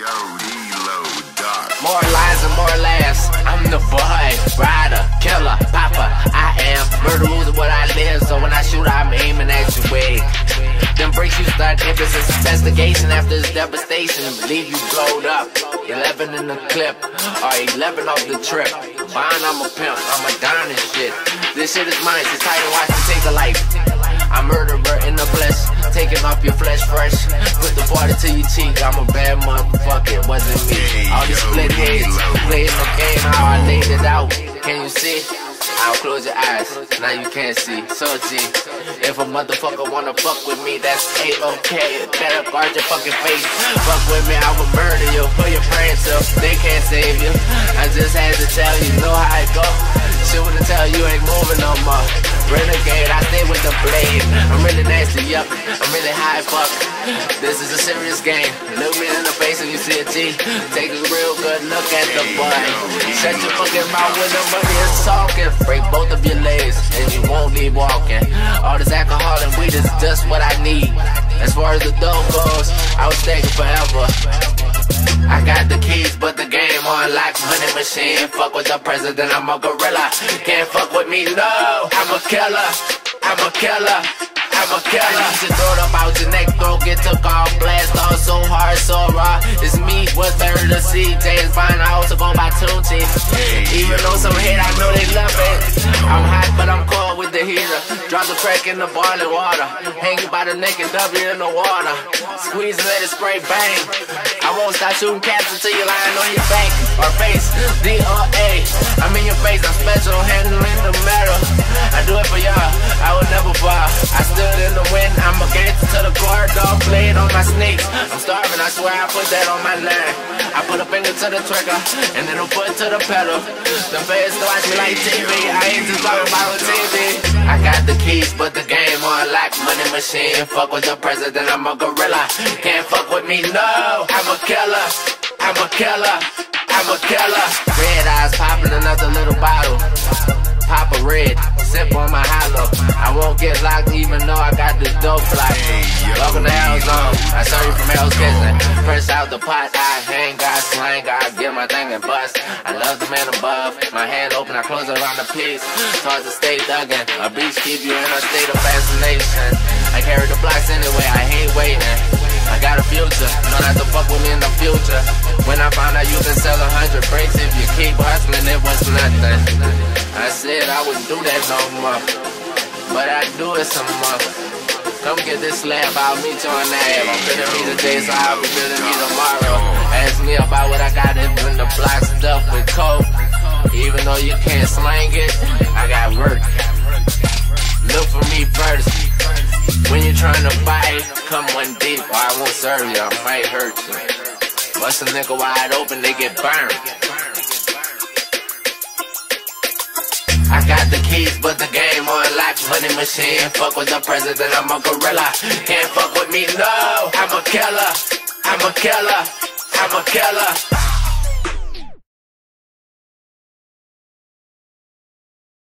More lies and more laughs. I'm the boy, rider, killer, papa. I am murder rules what I live. So when I shoot, I'm aiming at your way. Then breaks you start emphasis investigation after this devastation. Believe you blowed up. 11 in the clip, or 11 off the trip. Fine, I'm a pimp, I'm a dime and shit. This shit is mine, it's tight and watch me take a life. I'm murderer in the flesh, taking off your flesh fresh. Put the water to your cheek, I'm a bad motherfucker, it wasn't me. All these split heads, playing the game, how I laid it out. Can you see? I'll close your eyes, now you can't see. So G, if a motherfucker wanna fuck with me, that's A-okay. Better guard your fucking face. Fuck with me, I will murder you. Put your praying to, they can't save you. I just had to tell you, know how it go. Shit wanna tell you ain't moving no more. Renegade, I stay with the blade. I'm really nasty, yup. I'm really high, fuck. This is a serious game. Look me in the face and you see a T. Take a real good look at the boy. Shut your fucking mouth when the money is talking. Break both of your legs and you won't leave walking. All this alcohol and weed is just what I need. As far as the dough goes, I was thinking forever. I got the game on lock. Money machine. Fuck with the president, I'm a gorilla. Can't fuck with me, no. I'm a killer. I'm a killer. I'm a killer. Should throw it up out your neck, throat get took off, blast off so hard, so raw. It's me, what's better to see? James Fine, I also go by Tunechi. Even though some hate, I know they love it. I'm hot, but I'm the heater. Drop the crack in the boiling water. Hang by the neck and W in the water. Squeeze and let it spray bang. I won't stop shooting caps until you're lying on your back or face. D-O-A. I'm in your face, I'm special, handling the metal. I do it for y'all, I will never fall. I stood in the wind, I'm a gangster to the core, dog blade on my snakes. I'm starving, I swear I put that on my line. I put a finger to the trigger, and then a foot to the pedal. The fans watch me like TV, I ain't just talking about the keys, but the game on lock, money machine. Fuck with the president, I'm a gorilla. Can't fuck with me, no. I'm a killer, I'm a killer, I'm a killer. Red eyes popping another little bottle. Pop a red, sip on my hollow. I won't get locked even though I got this dope fly. Welcome to Hell's Zone. I serve you from Hell's Kitchen. Press out the pot, I hang, got slang, I get my thing and bust. I love the man above. My hand open, I close around the piece. Towards the state thuggin'. A beach keep you in a state of fascination. Not to fuck with me in the future. When I found out you can sell a hundred breaks if you keep hustling, it was nothing. I said I wouldn't do that no more, but I do it some more. Come get this slab, I'll meet you on that. I'm finna me today, so I'll be feeling me tomorrow. Ask me about what I got in the block stuff with coke. Even though you can't slang it, I got work. Look for me first. To fight, come one deep, or I won't serve you, I might hurt you. Bust a nigga wide open, they get burned. I got the keys, but the game on lock. Money machine, fuck with the president, I'm a gorilla. Can't fuck with me, no. I'm a killer, I'm a killer, I'm a killer.